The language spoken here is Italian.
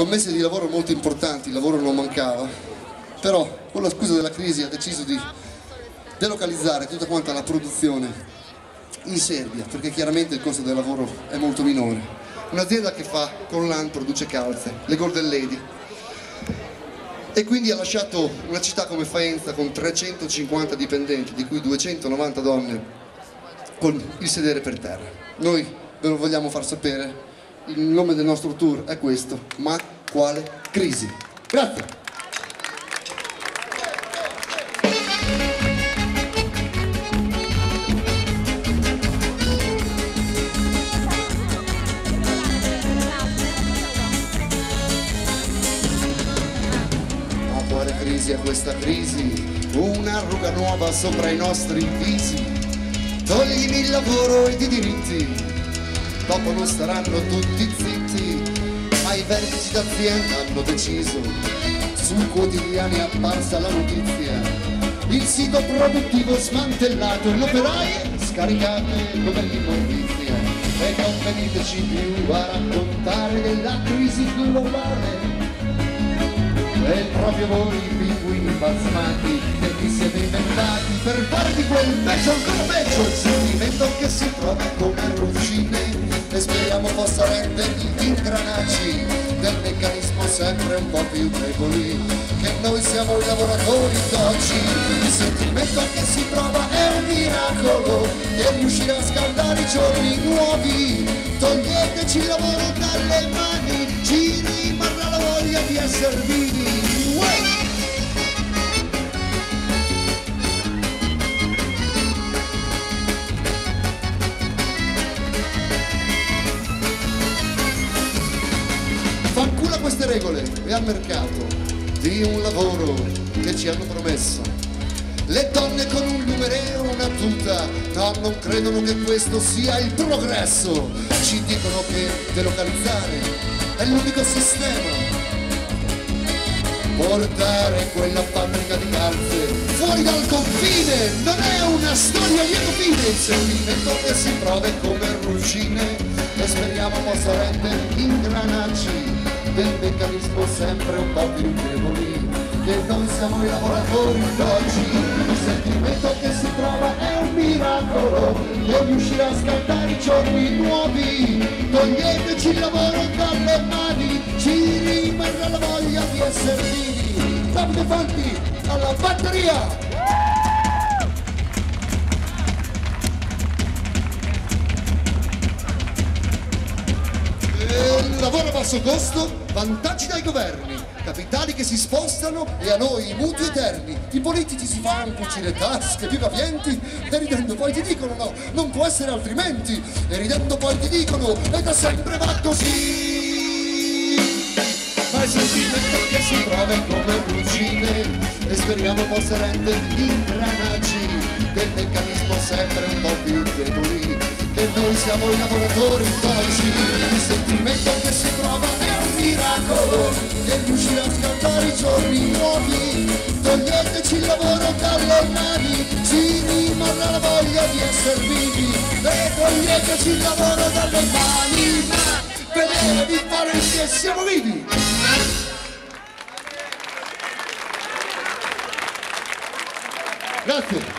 commesse di lavoro molto importanti, il lavoro non mancava, però con la scusa della crisi ha deciso di delocalizzare tutta quanta la produzione in Serbia, perché chiaramente il costo del lavoro è molto minore. Un'azienda che fa con l'AN produce calze, le Golden Lady, e quindi ha lasciato una città come Faenza con 350 dipendenti, di cui 290 donne con il sedere per terra. Noi ve lo vogliamo far sapere, il nome del nostro tour è questo, ma quale crisi? Grazie! Ma quale crisi è questa crisi? Una ruga nuova sopra i nostri visi. Toglimi il lavoro ed i diritti, dopo non staranno tutti zitti. Ma i vertici d'azienda hanno deciso, sui quotidiani è apparsa la notizia. Il sito produttivo smantellato e le operaie scaricate come l'immondizia. E non veniteci più a raccontare della crisi globale e proprio voi pinguini basmati che vi siete inventati per farvi quel peggio ancora peggio il sentimento che si trova come ruggine e speriamo possa rendere gli ingranaggi del meccanismo sempre un po' più deboli. Che noi siamo i lavoratori d'oggi il sentimento che si prova è un miracolo che riuscirà a scaldare i giorni nuovi. Toglieteci il lavoro dalle mani ci rimarrà la voglia di essere Fanculo a queste regole e al mercato di un lavoro che ci hanno promesso. Le donne con un numereo, una tuta, no, non credono che questo sia il progresso. Ci dicono che delocalizzare è l'unico sistema. Portare quella fabbrica di calze fuori dal confine non è una storia lieto fine, il sentimento che si prova come ruggine e speriamo possa rendere ingranaggi del meccanismo sempre un po' più deboli che noi siamo i lavoratori d'oggi. Il sentimento che si trova è un miracolo che riuscirà a scattare i giorni nuovi. Toglieteci il lavoro dalle mani ci rimarrà la voglia di essere Davide Fanti alla batteria lavoro a basso costo, vantaggi dai governi, capitali che si spostano e a noi i mutui eterni. I politici si fanno cucire tasche più capienti e ridendo poi ti dicono no, non può essere altrimenti. E ridendo poi ti dicono e da sempre va così. Ma il sentimento che si prova è come ruggine e speriamo possa rendere ingranaggi del meccanismo sempre un po' più deboli. Che noi siamo i lavoratori d'oggi il sentimento che si prova è un miracolo. Che riuscirà a scaldare i giorni nuovi toglieteci il lavoro dalle mani. Ci rimarrà la voglia di essere vivi e toglieteci il lavoro dalle mani. Ma vedere di fare che siamo vivi grazie